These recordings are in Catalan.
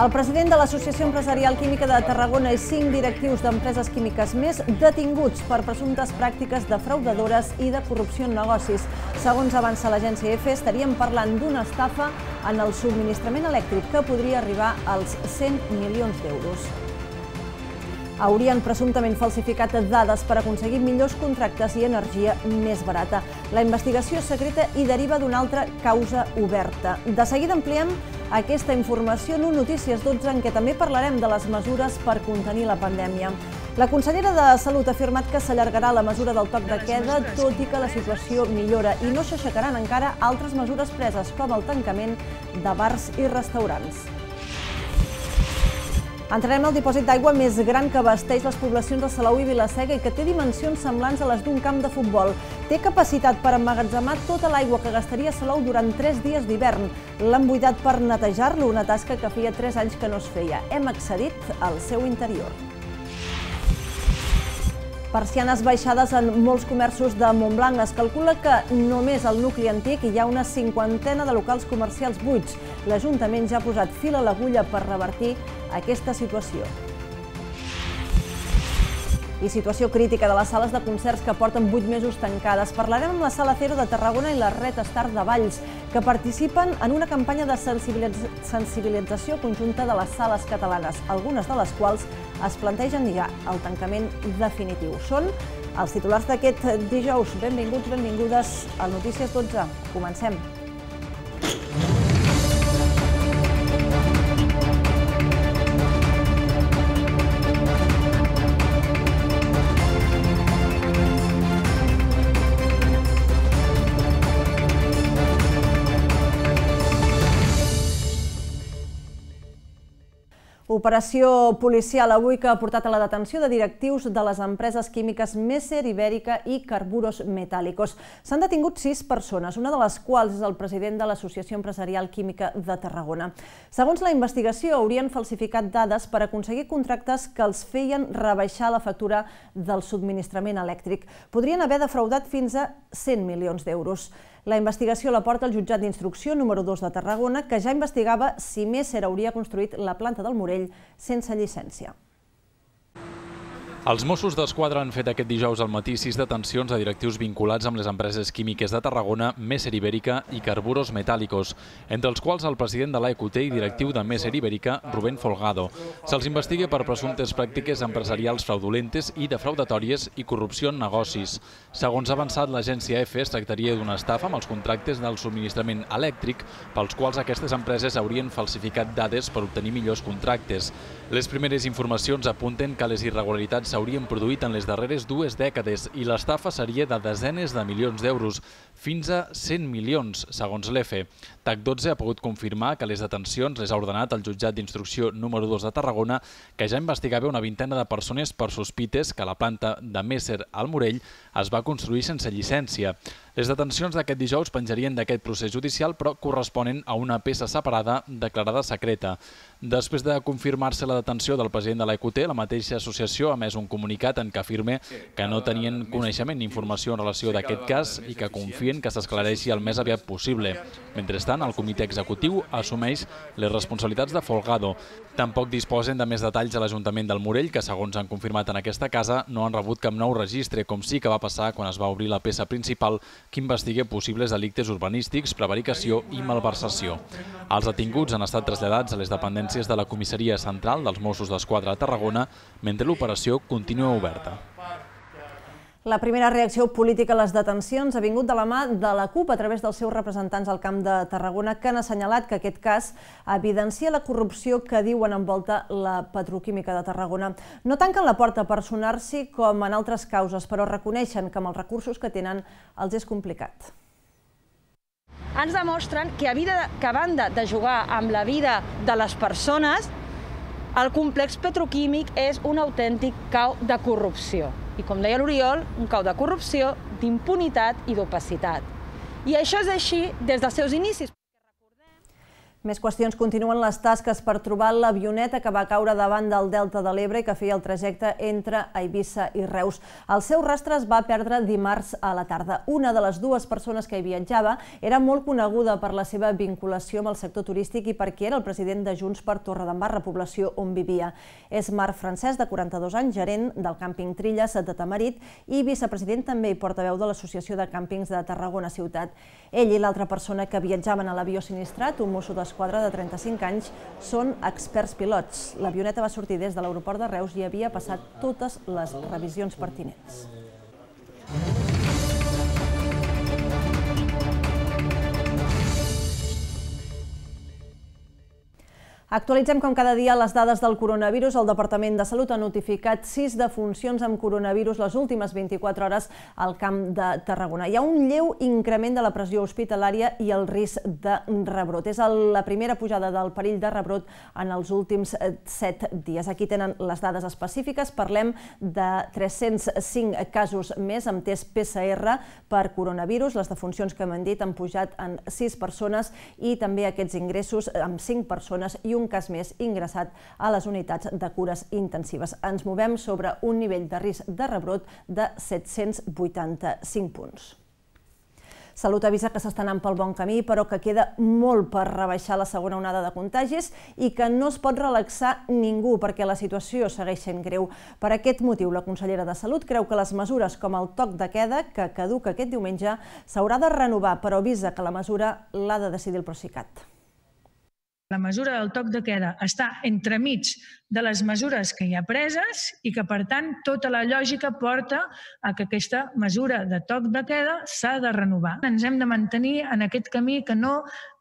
El president de l'Associació Empresarial Química de Tarragona i cinc directius d'empreses químiques més detinguts per presumptes pràctiques defraudadores i de corrupció en negocis. Segons avança l'agència EFE, estaríem parlant d'una estafa en el subministrament elèctric que podria arribar als 100 milions d'euros haurien presumptament falsificat dades per aconseguir millors contractes i energia més barata. La investigació secreta i deriva d'una altra causa oberta. De seguida ampliem aquesta informació en un Notícies 12 en què també parlarem de les mesures per contenir la pandèmia. La consellera de Salut ha afirmat que s'allargarà la mesura del toc de queda, tot i que la situació millora i no s'aixecaran encara altres mesures preses, com el tancament de bars i restaurants. Entrarem al dipòsit d'aigua més gran que abasteix les poblacions de Salou i Vilassega i que té dimensions semblants a les d'un camp de futbol. Té capacitat per emmagatzemar tota l'aigua que gastaria Salou durant tres dies d'hivern. L'han buidat per netejar-lo, una tasca que feia tres anys que no es feia. Hem accedit al seu interior. Persianes baixades en molts comerços de Montblanc. Es calcula que només al nucli antic hi ha una cinquantena de locals comercials buits. L'Ajuntament ja ha posat fil a l'agulla per revertir aquesta situació i situació crítica de les sales de concerts que porten 8 mesos tancades. Parlarem amb la Sala Cero de Tarragona i la Red Star de Valls, que participen en una campanya de sensibilització conjunta de les sales catalanes, algunes de les quals es plantegen ja el tancament definitiu. Són els titulars d'aquest dijous. Benvinguts, benvingudes al Notícies 12. Comencem. Operació policial avui que ha portat a la detenció de directius de les empreses químiques Messer, Ibèrica i Carburos Metálicos. S'han detingut sis persones, una de les quals és el president de l'Associació Empresarial Química de Tarragona. Segons la investigació, haurien falsificat dades per aconseguir contractes que els feien rebaixar la factura del subministrament elèctric. Podrien haver defraudat fins a 100 milions d'euros. La investigació la porta el jutjat d'instrucció número 2 de Tarragona, que ja investigava si Messer hauria construït la planta del Morell sense llicència. Els Mossos d'Esquadra han fet aquest dijous al matí sis detencions de directius vinculats amb les empreses químiques de Tarragona, Messer Ibèrica i Carburos Metálicos, entre els quals el president de l'EQT i directiu de Messer Ibèrica, Rubén Folgado. Se'ls investiga per presumptes pràctiques empresarials fraudulentes i defraudatòries i corrupció en negocis. Segons ha avançat l'agència EFE, es tractaria d'una estafa amb els contractes del subministrament elèctric pels quals aquestes empreses haurien falsificat dades per obtenir millors contractes. Les primeres informacions apunten que les irregularitats s'haurien produït en les darreres dues dècades i l'estafa seria de desenes de milions d'euros, fins a 100 milions, segons l'EFE. TAC12 ha pogut confirmar que les detencions les ha ordenat el jutjat d'instrucció número 2 de Tarragona, que ja investigava una vintena de persones per sospites que la planta de Messer al Morell es va construir sense llicència. Les detencions d'aquest dijous penjarien d'aquest procés judicial, però corresponen a una peça separada declarada secreta. Després de confirmar-se la detenció del president de l'EQT, la mateixa associació ha emès un comunicat en què afirma que no tenien coneixement ni informació en relació d'aquest cas i que confien que s'esclareixi el més aviat possible. Mentrestant, el comitè executiu assumeix les responsabilitats de Folgado. Tampoc disposen de més detalls a l'Ajuntament del Morell, que segons han confirmat en aquesta casa, no han rebut cap nou registre, com sí que va passar quan es va obrir la peça principal que investiga possibles delictes urbanístics, prevaricació i malversació. Els detinguts han estat traslladats a les dependències de la Comissaria Central dels Mossos d'Esquadra a Tarragona, mentre l'operació continua oberta. La primera reacció política a les detencions ha vingut de la mà de la CUP a través dels seus representants al Camp de Tarragona que han assenyalat que aquest cas evidencia la corrupció que diuen envolta la petroquímica de Tarragona. No tanquen la porta per sonar-s'hi com en altres causes, però reconeixen que amb els recursos que tenen els és complicat ens demostren que a, vida, que a banda de jugar amb la vida de les persones, el complex petroquímic és un autèntic cau de corrupció i, com deia l'Oriol, un cau de corrupció, d'impunitat i d'opacitat. I això és així des dels seus inicis. Més qüestions. Continuen les tasques per trobar l'avioneta que va caure davant del Delta de l'Ebre i que feia el trajecte entre Eivissa i Reus. El seu rastre es va perdre dimarts a la tarda. Una de les dues persones que hi viatjava era molt coneguda per la seva vinculació amb el sector turístic i perquè era el president de Junts per Torredembarra, població on vivia. És Marc Francesc, de 42 anys, gerent del càmping Trilles de Tamarit i vicepresident també i portaveu de l'Associació de Càmpings de Tarragona Ciutat. Ell i l'altra persona que viatjaven a l'avió sinistrat, un mosso de d'Esquadra de 35 anys són experts pilots. L'avioneta va sortir des de l'aeroport de Reus i havia passat totes les revisions pertinents. Actualitzem com cada dia les dades del coronavirus. El Departament de Salut ha notificat sis defuncions amb coronavirus les últimes 24 hores al Camp de Tarragona. Hi ha un lleu increment de la pressió hospitalària i el risc de rebrot. És la primera pujada del perill de rebrot en els últims eh, set dies. Aquí tenen les dades específiques. Parlem de 305 casos més amb test PCR per coronavirus. Les defuncions que hem dit han pujat en 6 persones i també aquests ingressos amb 5 persones i un un cas més ingressat a les unitats de cures intensives. Ens movem sobre un nivell de risc de rebrot de 785 punts. Salut avisa que s'està anant pel bon camí, però que queda molt per rebaixar la segona onada de contagis i que no es pot relaxar ningú perquè la situació segueix sent greu. Per aquest motiu, la consellera de Salut creu que les mesures com el toc de queda, que caduca aquest diumenge, s'haurà de renovar, però avisa que la mesura l'ha de decidir el Procicat la mesura del toc de queda està entremig de les mesures que hi ha preses i que, per tant, tota la lògica porta a que aquesta mesura de toc de queda s'ha de renovar. Ens hem de mantenir en aquest camí que no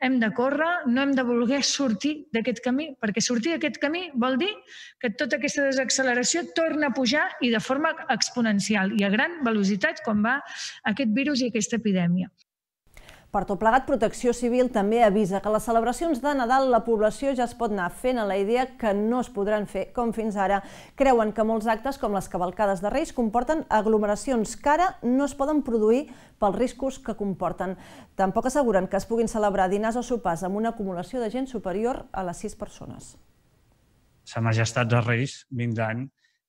hem de córrer, no hem de voler sortir d'aquest camí, perquè sortir d'aquest camí vol dir que tota aquesta desacceleració torna a pujar i de forma exponencial i a gran velocitat com va aquest virus i aquesta epidèmia. Per tot plegat, Protecció Civil també avisa que les celebracions de Nadal la població ja es pot anar fent a la idea que no es podran fer com fins ara. Creuen que molts actes, com les cavalcades de Reis, comporten aglomeracions que ara no es poden produir pels riscos que comporten. Tampoc asseguren que es puguin celebrar dinars o sopars amb una acumulació de gent superior a les 6 persones. Sa Majestat de Reis vindran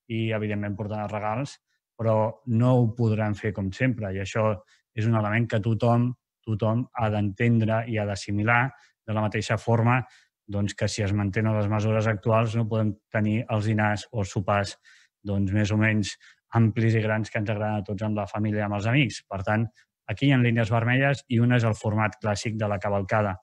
i, evidentment, portaran regals, però no ho podran fer com sempre, i això és un element que tothom tothom ha d'entendre i ha d'assimilar de la mateixa forma doncs, que si es mantenen les mesures actuals no podem tenir els dinars o sopars doncs, més o menys amplis i grans que ens agraden a tots amb la família i amb els amics. Per tant, aquí hi ha línies vermelles i una és el format clàssic de la cavalcada.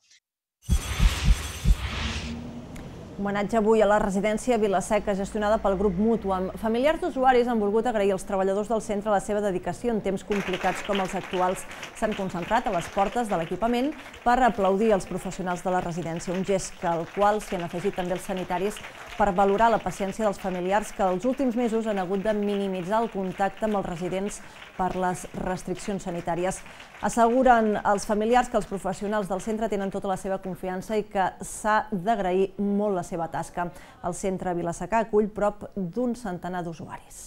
Homenatge avui a la residència Vilaseca, gestionada pel grup Mutuam. Familiars d'usuaris han volgut agrair als treballadors del centre la seva dedicació en temps complicats com els actuals. S'han concentrat a les portes de l'equipament per aplaudir els professionals de la residència, un gest al qual s'hi han afegit també els sanitaris per valorar la paciència dels familiars que els últims mesos han hagut de minimitzar el contacte amb els residents per les restriccions sanitàries. Asseguren els familiars que els professionals del centre tenen tota la seva confiança i que s'ha d'agrair molt la seva tasca. El centre Vilassacà acull prop d'un centenar d'usuaris.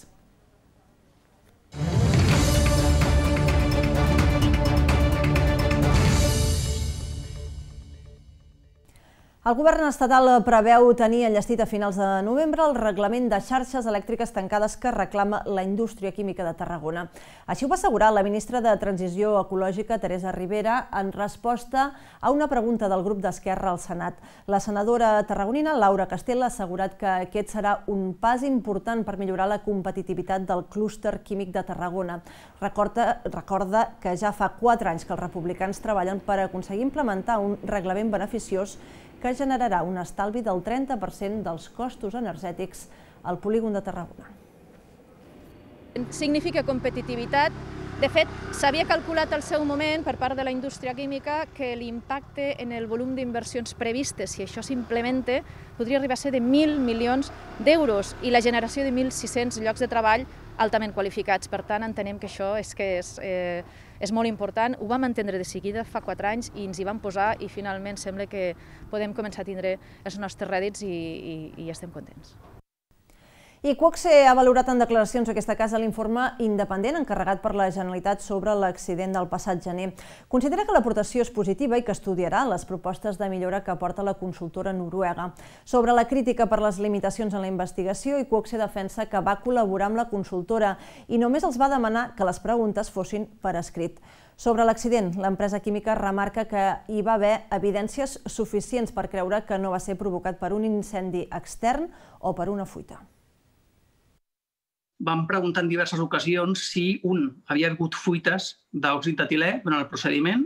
El govern estatal preveu tenir enllestit a finals de novembre el reglament de xarxes elèctriques tancades que reclama la indústria química de Tarragona. Així ho va assegurar la ministra de Transició Ecològica, Teresa Rivera, en resposta a una pregunta del grup d'Esquerra al Senat. La senadora tarragonina, Laura Castell, ha assegurat que aquest serà un pas important per millorar la competitivitat del clúster químic de Tarragona. Recorda, recorda que ja fa quatre anys que els republicans treballen per aconseguir implementar un reglament beneficiós que generarà un estalvi del 30% dels costos energètics al polígon de Tarragona. Significa competitivitat. De fet, s'havia calculat al seu moment per part de la indústria química que l'impacte en el volum d'inversions previstes, si això s'implementa, podria arribar a ser de 1.000 milions d'euros i la generació de 1.600 llocs de treball altament qualificats. Per tant, entenem que això és que és, eh, és molt important. Ho vam entendre de seguida fa quatre anys i ens hi vam posar i finalment sembla que podem començar a tindre els nostres rèdits i, i, i estem contents. I Quoxe ha valorat en declaracions aquesta casa l'informe independent encarregat per la Generalitat sobre l'accident del passat gener. Considera que l'aportació és positiva i que estudiarà les propostes de millora que aporta la consultora noruega. Sobre la crítica per les limitacions en la investigació, i Quoxe defensa que va col·laborar amb la consultora i només els va demanar que les preguntes fossin per escrit. Sobre l'accident, l'empresa química remarca que hi va haver evidències suficients per creure que no va ser provocat per un incendi extern o per una fuita vam preguntar en diverses ocasions si, un, havia hagut fuites d'òxid d'etilè durant el procediment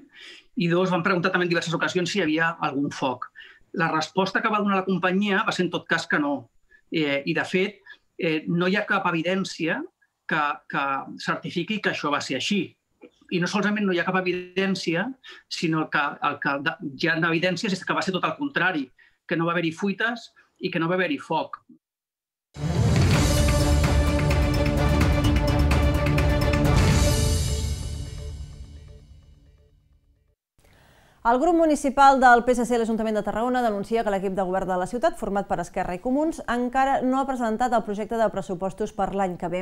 i dos, vam preguntar també en diverses ocasions si hi havia algun foc. La resposta que va donar la companyia va ser en tot cas que no. Eh, I, de fet, eh, no hi ha cap evidència que, que certifiqui que això va ser així. I no solament no hi ha cap evidència, sinó que el que hi ha evidències és que va ser tot el contrari, que no va haver-hi fuites i que no va haver-hi foc. El grup municipal del PSC a l'Ajuntament de Tarragona denuncia que l'equip de govern de la ciutat, format per Esquerra i Comuns, encara no ha presentat el projecte de pressupostos per l'any que ve.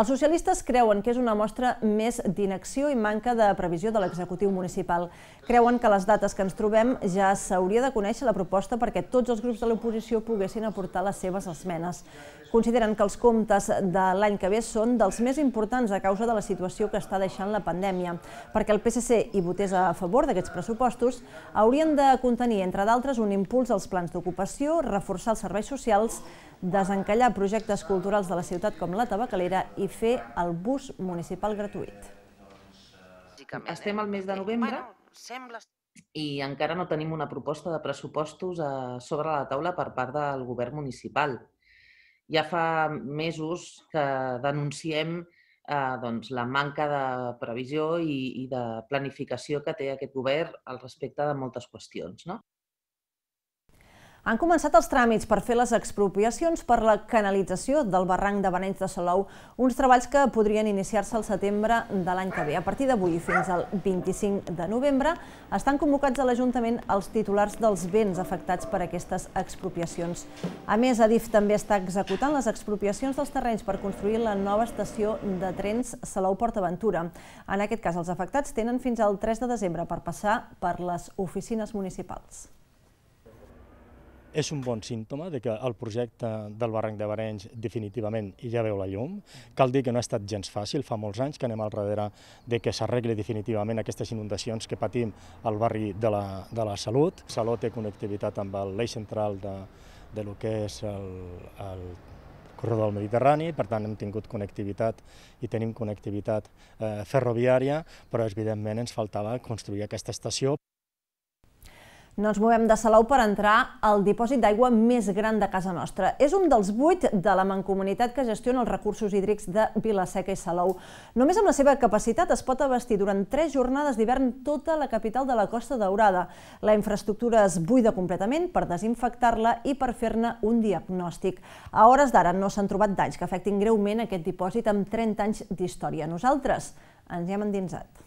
Els socialistes creuen que és una mostra més d'inacció i manca de previsió de l'executiu municipal. Creuen que les dates que ens trobem ja s'hauria de conèixer la proposta perquè tots els grups de l'oposició poguessin aportar les seves esmenes. Consideren que els comptes de l'any que ve són dels més importants a causa de la situació que està deixant la pandèmia. Perquè el PSC hi votés a favor d'aquests pressupostos, pressupostos haurien de contenir, entre d'altres, un impuls als plans d'ocupació, reforçar els serveis socials, desencallar projectes culturals de la ciutat com la tabacalera i fer el bus municipal gratuït. Estem al mes de novembre i encara no tenim una proposta de pressupostos eh, sobre la taula per part del govern municipal. Ja fa mesos que denunciem eh, doncs, la manca de previsió i, i de planificació que té aquest govern al respecte de moltes qüestions. No? Han començat els tràmits per fer les expropiacions per la canalització del barranc de Benells de Salou, uns treballs que podrien iniciar-se al setembre de l'any que ve. A partir d'avui fins al 25 de novembre estan convocats a l'Ajuntament els titulars dels béns afectats per aquestes expropiacions. A més, Adif també està executant les expropiacions dels terrenys per construir la nova estació de trens Salou-Portaventura. En aquest cas, els afectats tenen fins al 3 de desembre per passar per les oficines municipals és un bon símptoma de que el projecte del barranc de Barenys definitivament ja veu la llum. Cal dir que no ha estat gens fàcil, fa molts anys que anem al darrere de que s'arregli definitivament aquestes inundacions que patim al barri de la, de la Salut. Saló té connectivitat amb l'eix central de, de lo que és el, el corredor del Mediterrani, per tant hem tingut connectivitat i tenim connectivitat eh, ferroviària, però evidentment ens faltava construir aquesta estació. No ens movem de Salou per entrar al dipòsit d'aigua més gran de casa nostra. És un dels vuit de la mancomunitat que gestiona els recursos hídrics de Vilaseca i Salou. Només amb la seva capacitat es pot abastir durant tres jornades d'hivern tota la capital de la Costa Daurada. La infraestructura es buida completament per desinfectar-la i per fer-ne un diagnòstic. A hores d'ara no s'han trobat danys que afectin greument aquest dipòsit amb 30 anys d'història. Nosaltres ens hi hem endinsat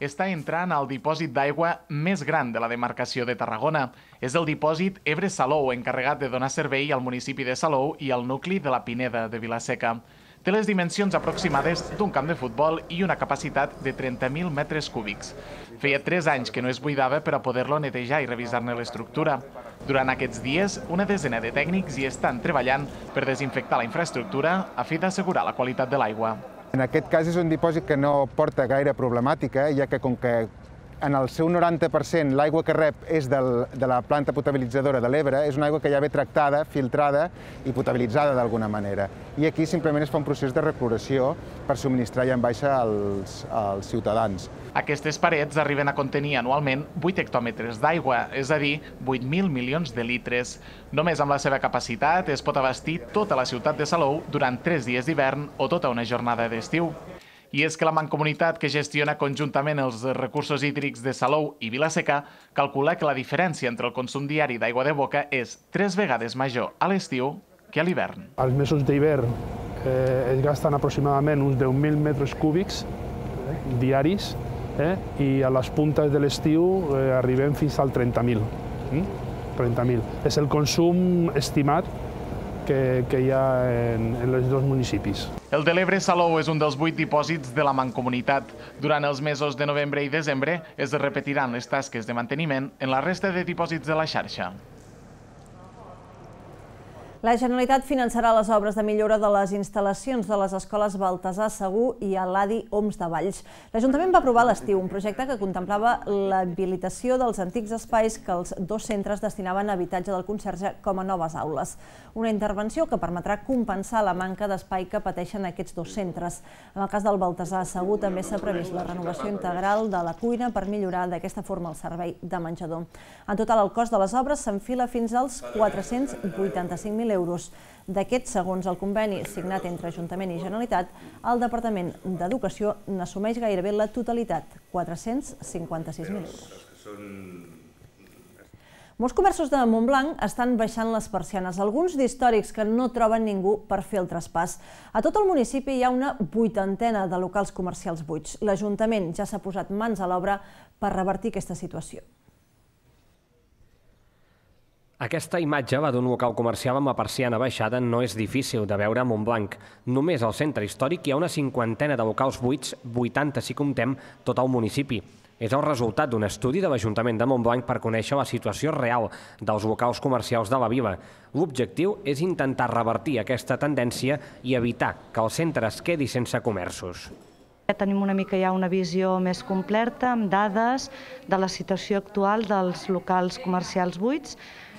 està entrant al dipòsit d'aigua més gran de la demarcació de Tarragona. És el dipòsit Ebre-Salou, encarregat de donar servei al municipi de Salou i al nucli de la Pineda de Vilaseca. Té les dimensions aproximades d'un camp de futbol i una capacitat de 30.000 metres cúbics. Feia 3 anys que no es buidava per a poder-lo netejar i revisar-ne l'estructura. Durant aquests dies, una desena de tècnics hi estan treballant per desinfectar la infraestructura a fi d'assegurar la qualitat de l'aigua. En aquest cas és un dipòsit que no porta gaire problemàtica, ja que com que en el seu 90% l'aigua que rep és del, de la planta potabilitzadora de l'Ebre, és una aigua que ja ve tractada, filtrada i potabilitzada d'alguna manera. I aquí simplement es fa un procés de recloració per subministrar ja en baixa als, als ciutadans. Aquestes parets arriben a contenir anualment 8 hectòmetres d'aigua, és a dir, 8.000 milions de litres. Només amb la seva capacitat es pot abastir tota la ciutat de Salou durant 3 dies d'hivern o tota una jornada d'estiu. I és que la Mancomunitat, que gestiona conjuntament els recursos hídrics de Salou i Vilaseca, calcula que la diferència entre el consum diari d'aigua de boca és tres vegades major a l'estiu que a l'hivern. Als mesos d'hivern eh, es gasten aproximadament uns 10.000 metres cúbics eh, diaris eh, i a les puntes de l'estiu eh, arribem fins al 30.000. Mm? 30.000. És el consum estimat que, que hi ha en, en els dos municipis. El de l'Ebre Salou és un dels vuit dipòsits de la Mancomunitat. Durant els mesos de novembre i desembre es repetiran les tasques de manteniment en la resta de dipòsits de la xarxa. La Generalitat finançarà les obres de millora de les instal·lacions de les escoles Baltasar Segur i Aladi Oms de Valls. L'Ajuntament va aprovar l'estiu un projecte que contemplava l'habilitació dels antics espais que els dos centres destinaven a habitatge del conserge com a noves aules. Una intervenció que permetrà compensar la manca d'espai que pateixen aquests dos centres. En el cas del Baltasar Segur també s'ha previst la renovació integral de la cuina per millorar d'aquesta forma el servei de menjador. En total, el cost de les obres s'enfila fins als 485.000 euros. D'aquests, segons el conveni signat entre Ajuntament i Generalitat, el Departament d'Educació n'assumeix gairebé la totalitat, 456.000 euros. Molts comerços de Montblanc estan baixant les persianes, alguns d'històrics que no troben ningú per fer el traspàs. A tot el municipi hi ha una vuitantena de locals comercials buits. L'Ajuntament ja s'ha posat mans a l'obra per revertir aquesta situació. Aquesta imatge va d'un local comercial amb la persiana baixada no és difícil de veure a Montblanc. Només al centre històric hi ha una cinquantena de locals buits, 80 si comptem tot el municipi. És el resultat d'un estudi de l'Ajuntament de Montblanc per conèixer la situació real dels locals comercials de la vila. L'objectiu és intentar revertir aquesta tendència i evitar que el centre es quedi sense comerços. Tenim una mica ja una visió més completa, amb dades de la situació actual dels locals comercials buits,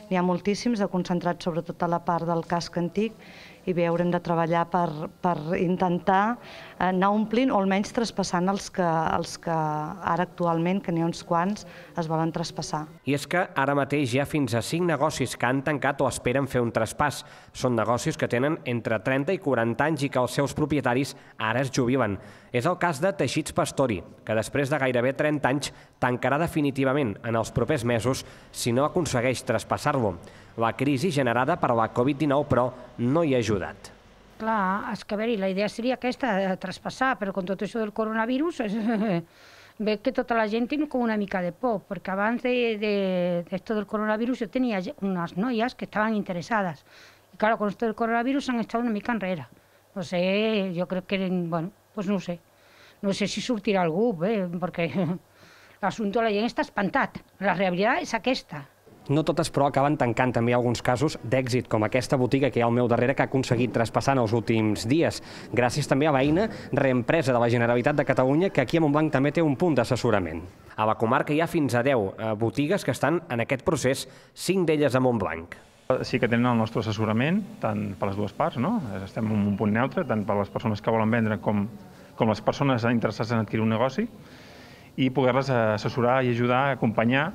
N'hi ha moltíssims, de concentrats sobretot a la part del casc antic i bé, haurem de treballar per, per intentar eh, anar omplint o almenys traspassant els que, els que ara actualment, que n'hi ha uns quants, es volen traspassar. I és que ara mateix hi ha fins a 5 negocis que han tancat o esperen fer un traspàs. Són negocis que tenen entre 30 i 40 anys i que els seus propietaris ara es jubilen. És el cas de Teixits Pastori, que després de gairebé 30 anys tancarà definitivament en els propers mesos si no aconsegueix traspassar-lo. La crisi generada per la Covid-19, però, no hi ha ajudat. Clar, és que a veure, la idea seria aquesta, de traspassar, però con tot això del coronavirus ve que tota la gent té com una mica de por, perquè abans de, de, de esto del coronavirus jo tenia unes noies que estaven interessades. I claro, con esto del coronavirus han estat una mica enrere. No sé, jo crec que, bueno, pues no sé. No sé si sortirà algú, bé, perquè l'assumpte la gent està espantat. La realitat és aquesta. No totes, però, acaben tancant. També hi ha alguns casos d'èxit, com aquesta botiga que hi ha al meu darrere que ha aconseguit traspassar en els últims dies, gràcies també a l'eina reempresa de la Generalitat de Catalunya, que aquí a Montblanc també té un punt d'assessorament. A la comarca hi ha fins a 10 eh, botigues que estan en aquest procés, 5 d'elles a Montblanc. Sí que tenen el nostre assessorament, tant per les dues parts, no? estem en un punt neutre, tant per les persones que volen vendre com, com les persones interessades en adquirir un negoci, i poder-les assessorar i ajudar, a acompanyar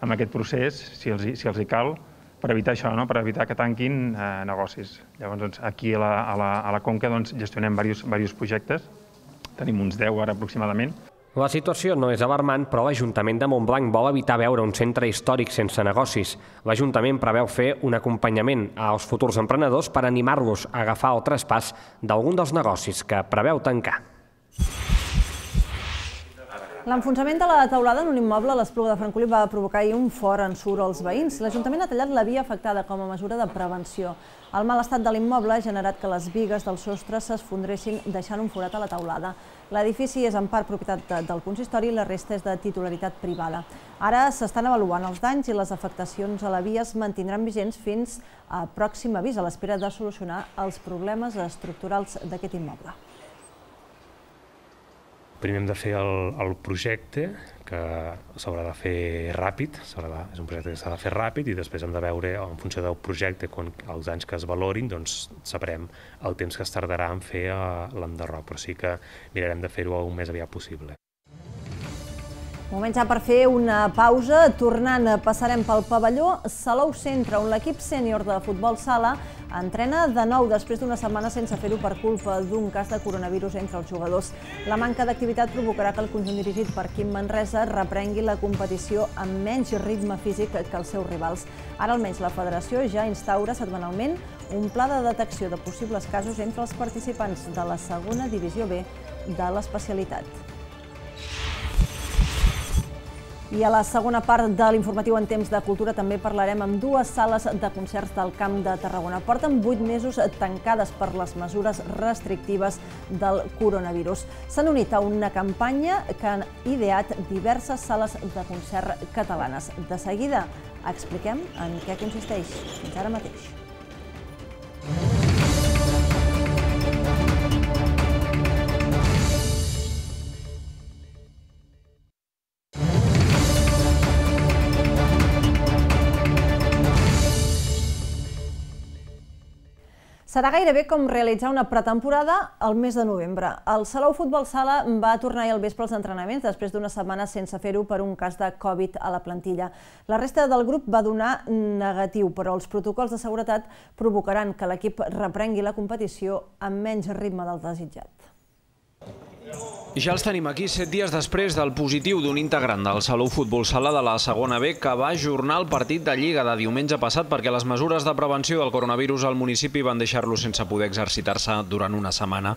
amb aquest procés, si els, si els hi cal, per evitar això, no? per evitar que tanquin eh, negocis. Llavors, doncs, aquí a la, a la, a la Conca doncs, gestionem diversos, diversos projectes, tenim uns 10 ara aproximadament. La situació no és alarmant, però l'Ajuntament de Montblanc vol evitar veure un centre històric sense negocis. L'Ajuntament preveu fer un acompanyament als futurs emprenedors per animar-los a agafar el traspàs d'algun dels negocis que preveu tancar. L'enfonsament de la teulada en un immoble a l'Espluga de Francolí va provocar ahir un fort ensurt als veïns. L'Ajuntament ha tallat la via afectada com a mesura de prevenció. El mal estat de l'immoble ha generat que les vigues del sostre s'esfondressin deixant un forat a la teulada. L'edifici és en part propietat del consistori i la resta és de titularitat privada. Ara s'estan avaluant els danys i les afectacions a la via es mantindran vigents fins a pròxim avís a l'espera de solucionar els problemes estructurals d'aquest immoble primer hem de fer el, el projecte, que s'haurà de fer ràpid, de, és un projecte que s'ha de fer ràpid i després hem de veure, en funció del projecte, quan els anys que es valorin, doncs sabrem el temps que es tardarà en fer eh, l'enderroc, però sí que mirarem de fer-ho el més aviat possible. Moment ja per fer una pausa. Tornant, passarem pel pavelló Salou Centre, on l'equip sènior de futbol sala entrena de nou després d'una setmana sense fer-ho per culpa d'un cas de coronavirus entre els jugadors. La manca d'activitat provocarà que el conjunt dirigit per Quim Manresa reprengui la competició amb menys ritme físic que els seus rivals. Ara almenys la federació ja instaura setmanalment un pla de detecció de possibles casos entre els participants de la segona divisió B de l'especialitat. I a la segona part de l'informatiu en temps de cultura també parlarem amb dues sales de concerts del Camp de Tarragona. Porten vuit mesos tancades per les mesures restrictives del coronavirus. S'han unit a una campanya que han ideat diverses sales de concert catalanes. De seguida expliquem en què consisteix. Fins ara mateix. Serà gairebé com realitzar una pretemporada al mes de novembre. El Salou Futbol Sala va tornar al vespre als entrenaments després d'una setmana sense fer-ho per un cas de Covid a la plantilla. La resta del grup va donar negatiu, però els protocols de seguretat provocaran que l'equip reprengui la competició amb menys ritme del desitjat. Ja els tenim aquí set dies després del positiu d'un integrant del Salou Futbol Sala de la segona B que va ajornar el partit de Lliga de diumenge passat perquè les mesures de prevenció del coronavirus al municipi van deixar-lo sense poder exercitar-se durant una setmana.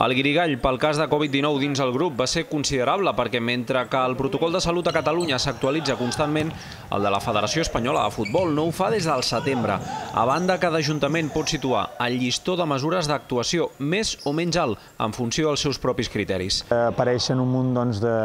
El guirigall pel cas de Covid-19 dins el grup va ser considerable perquè mentre que el protocol de salut a Catalunya s'actualitza constantment, el de la Federació Espanyola de Futbol no ho fa des del setembre. A banda, cada ajuntament pot situar el llistó de mesures d'actuació més o menys alt en funció dels seus propis criteris. Apareixen un munt doncs, de,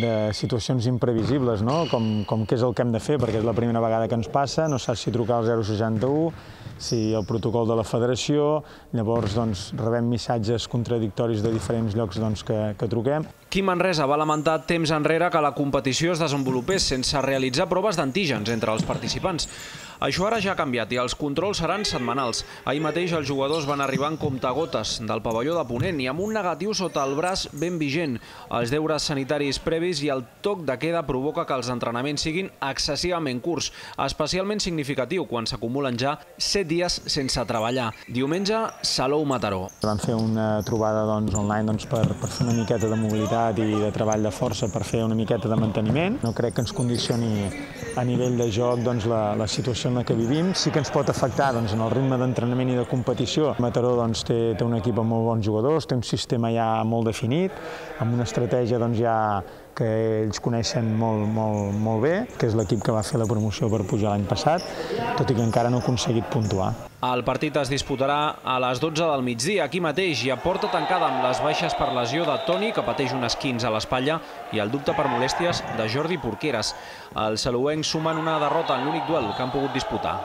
de situacions imprevisibles, no? com, com què és el que hem de fer, perquè és la primera vegada que ens passa, no saps si trucar al 061, si el protocol de la federació, llavors doncs, rebem missatges contradictoris de diferents llocs doncs, que, que truquem. Quim Manresa va lamentar temps enrere que la competició es desenvolupés sense realitzar proves d'antígens entre els participants. Això ara ja ha canviat i els controls seran setmanals. Ahir mateix els jugadors van arribar en comptagotes del pavelló de Ponent i amb un negatiu sota el braç ben vigent. Els deures sanitaris previs i el toc de queda provoca que els entrenaments siguin excessivament curts, especialment significatiu quan s'acumulen ja 7 dies sense treballar. Diumenge, Salou Mataró. Vam fer una trobada doncs, online doncs, per, per fer una miqueta de mobilitat i de treball de força per fer una miqueta de manteniment. No crec que ens condicioni a nivell de joc doncs, la, la situació en la que vivim sí que ens pot afectar doncs, en el ritme d'entrenament i de competició. Mataró doncs, té, té un equip amb molt bons jugadors, té un sistema ja molt definit, amb una estratègia doncs, ja que ells coneixen molt, molt, molt bé, que és l'equip que va fer la promoció per pujar l'any passat, tot i que encara no ha aconseguit puntuar. El partit es disputarà a les 12 del migdia, aquí mateix, i a porta tancada amb les baixes per lesió de Toni, que pateix un esquins a l'espatlla, i el dubte per molèsties de Jordi Porqueres. Els saluencs sumen una derrota en l'únic duel que han pogut disputar.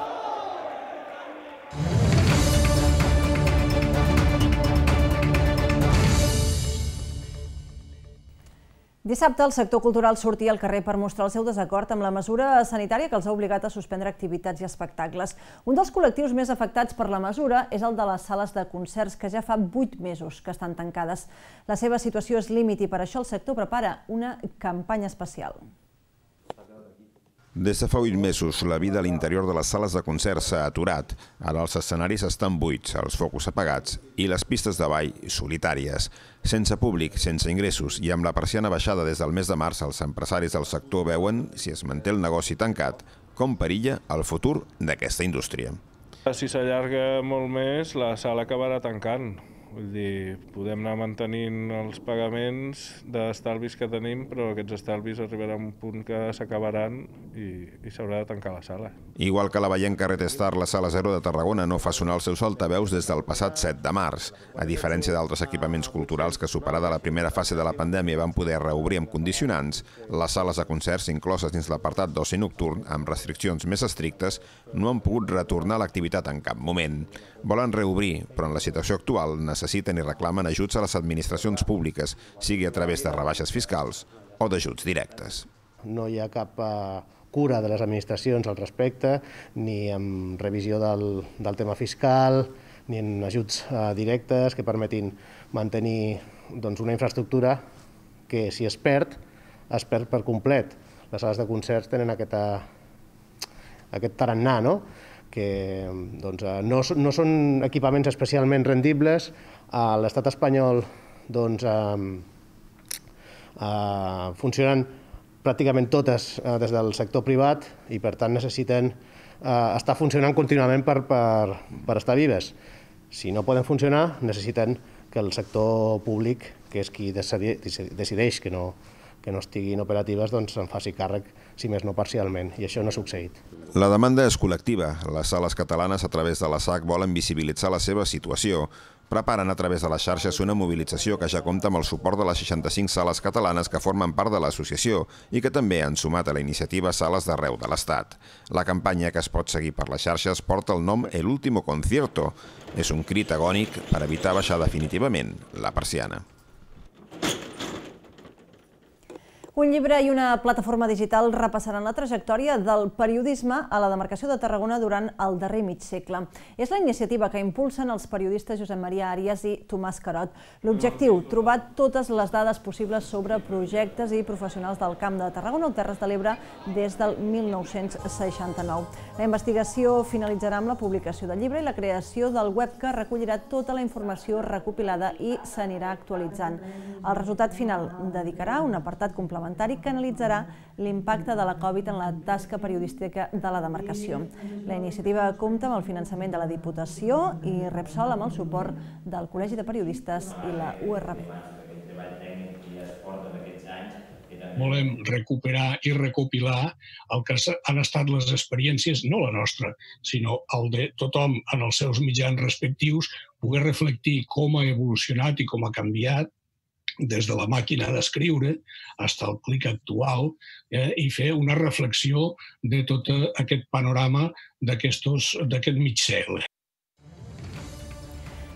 Dissabte el sector cultural sortia al carrer per mostrar el seu desacord amb la mesura sanitària que els ha obligat a suspendre activitats i espectacles. Un dels col·lectius més afectats per la mesura és el de les sales de concerts, que ja fa 8 mesos que estan tancades. La seva situació és límit i per això el sector prepara una campanya especial. Des de fa 8 mesos, la vida a l'interior de les sales de concert s'ha aturat. Ara els escenaris estan buits, els focus apagats i les pistes de ball solitàries. Sense públic, sense ingressos i amb la persiana baixada des del mes de març, els empresaris del sector veuen, si es manté el negoci tancat, com perilla el futur d'aquesta indústria. Si s'allarga molt més, la sala acabarà tancant. Vull dir, podem anar mantenint els pagaments d'estalvis que tenim, però aquests estalvis arribaran a un punt que s'acabaran i, i s'haurà de tancar la sala. Igual que la veient Carret Star, la Sala Zero de Tarragona no fa sonar els seus altaveus des del passat 7 de març. A diferència d'altres equipaments culturals que, superada la primera fase de la pandèmia, van poder reobrir amb condicionants, les sales de concerts incloses dins l'apartat d'oci nocturn, amb restriccions més estrictes, no han pogut retornar a l'activitat en cap moment. Volen reobrir, però en la situació actual necessiten i reclamen ajuts a les administracions públiques, sigui a través de rebaixes fiscals o d'ajuts directes. No hi ha cap uh, cura de les administracions al respecte, ni en revisió del, del tema fiscal, ni en ajuts uh, directes que permetin mantenir doncs, una infraestructura que, si es perd, es perd per complet. Les sales de concerts tenen aquesta, aquest tarannà, no? Que doncs, no, no són equipaments especialment rendibles. A l'estat espanyol doncs, eh, eh, funcionen pràcticament totes eh, des del sector privat i per tant necessiten eh, estar funcionant contínuament per, per, per estar vives. Si no poden funcionar, necessiten que el sector públic, que és qui decideix que no, que no estiguin operatives doncs se'n faci càrrec, si més no parcialment, i això no ha succeït. La demanda és col·lectiva. Les sales catalanes, a través de la SAC, volen visibilitzar la seva situació. Preparen a través de les xarxes una mobilització que ja compta amb el suport de les 65 sales catalanes que formen part de l'associació i que també han sumat a la iniciativa sales d'arreu de l'Estat. La campanya, que es pot seguir per les xarxes, porta el nom El último concierto. És un crit agònic per evitar baixar definitivament la persiana. Un llibre i una plataforma digital repassaran la trajectòria del periodisme a la demarcació de Tarragona durant el darrer mig segle. És la iniciativa que impulsen els periodistes Josep Maria Àrias i Tomàs Carot. L'objectiu, trobar totes les dades possibles sobre projectes i professionals del Camp de Tarragona o Terres de l'Ebre des del 1969. La investigació finalitzarà amb la publicació del llibre i la creació del web que recollirà tota la informació recopilada i s'anirà actualitzant. El resultat final dedicarà un apartat complementari parlamentari que analitzarà l'impacte de la Covid en la tasca periodística de la demarcació. La iniciativa compta amb el finançament de la Diputació i Repsol amb el suport del Col·legi de Periodistes i la URB. Volem recuperar i recopilar el que han estat les experiències, no la nostra, sinó el de tothom en els seus mitjans respectius, poder reflectir com ha evolucionat i com ha canviat des de la màquina d'escriure fins al clic actual eh, i fer una reflexió de tot aquest panorama d'aquest mig segle.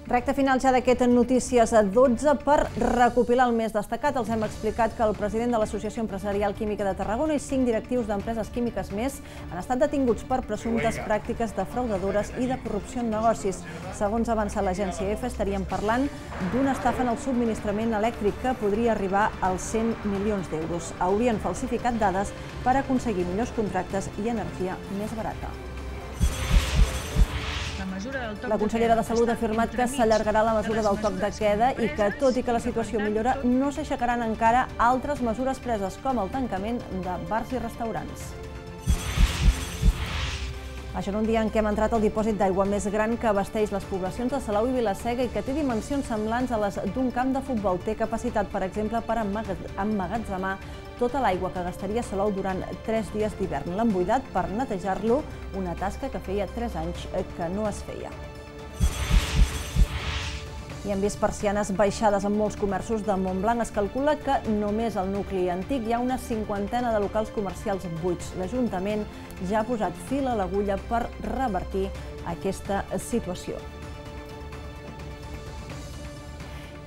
Recte final ja d'aquest Notícies a 12 per recopilar el més destacat. Els hem explicat que el president de l'Associació Empresarial Química de Tarragona i cinc directius d'empreses químiques més han estat detinguts per presumptes pràctiques defraudadores i de corrupció en negocis. Segons avança l'agència EFE, estaríem parlant d'una estafa en el subministrament elèctric que podria arribar als 100 milions d'euros. Haurien falsificat dades per aconseguir millors contractes i energia més barata. La consellera de Salut ha afirmat que s'allargarà la mesura del toc de queda i que, tot i que la situació millora, no s'aixecaran encara altres mesures preses, com el tancament de bars i restaurants. Això en un dia en què hem entrat al dipòsit d'aigua més gran que abasteix les poblacions de Salou i Vilasega i que té dimensions semblants a les d'un camp de futbol. Té capacitat, per exemple, per emmagatzemar tota l'aigua que gastaria Salou durant tres dies d'hivern. L'han buidat per netejar-lo, una tasca que feia tres anys que no es feia i hem vist persianes baixades en molts comerços de Montblanc. Es calcula que només al nucli antic hi ha una cinquantena de locals comercials buits. L'Ajuntament ja ha posat fil a l'agulla per revertir aquesta situació.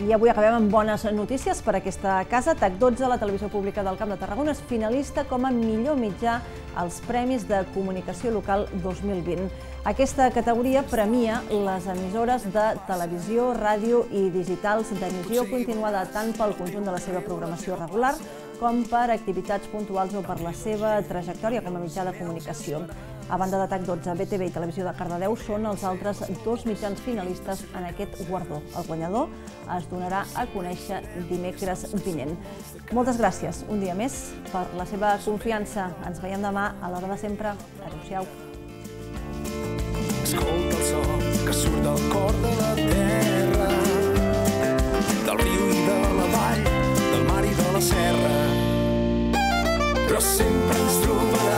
I avui acabem amb bones notícies per a aquesta casa. TAC12, la televisió pública del Camp de Tarragona, és finalista com a millor mitjà als Premis de Comunicació Local 2020. Aquesta categoria premia les emissores de televisió, ràdio i digitals d'emissió continuada tant pel conjunt de la seva programació regular com per activitats puntuals o per la seva trajectòria com a mitjà de comunicació. A banda de TAC12, BTV i Televisió de Cardedeu són els altres dos mitjans finalistes en aquest guardó. El guanyador es donarà a conèixer dimecres vinent. Moltes gràcies un dia més per la seva confiança. Ens veiem demà a l'hora de sempre. Adéu-siau. Escolta el so que surt del cor de la terra, del riu i de la vall, del mar i de la serra, però sempre ens trobem